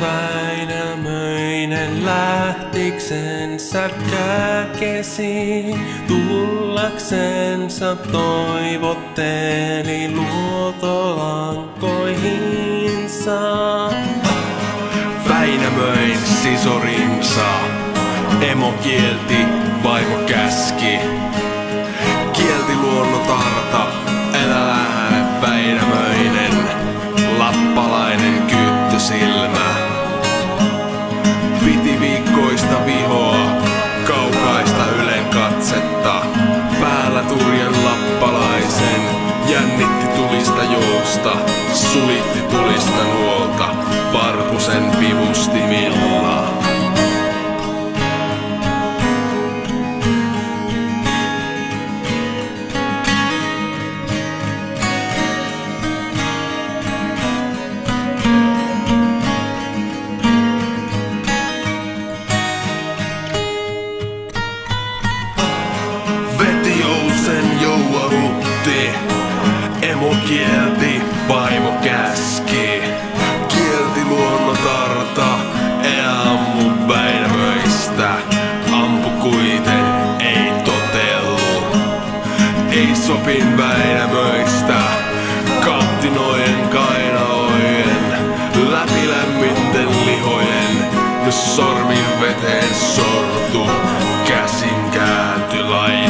Vainämöinen lähtiksensä käkesi, tullaksensa toivotteli luotolankoihinsa. Väinämöin sisorinsa, emo kielti, vaimo käski. Kielti luonnotarta, elä lähde Väinämöinen, lappalainen kyttö silmä. Jännitti tulista juosta, sulitti tulista nuolta, varpusen pivustimilla. Vaimokielti, vaimo käski. Kielti luonnotarta, ei ammu väinämöistä. Ampu kuiten, ei totellu. Ei sopin väinämöistä, kattinojen kainaojen. Läpilämmitten lihojen, jos sormin veteen sortu. Käsin kääntyi laina.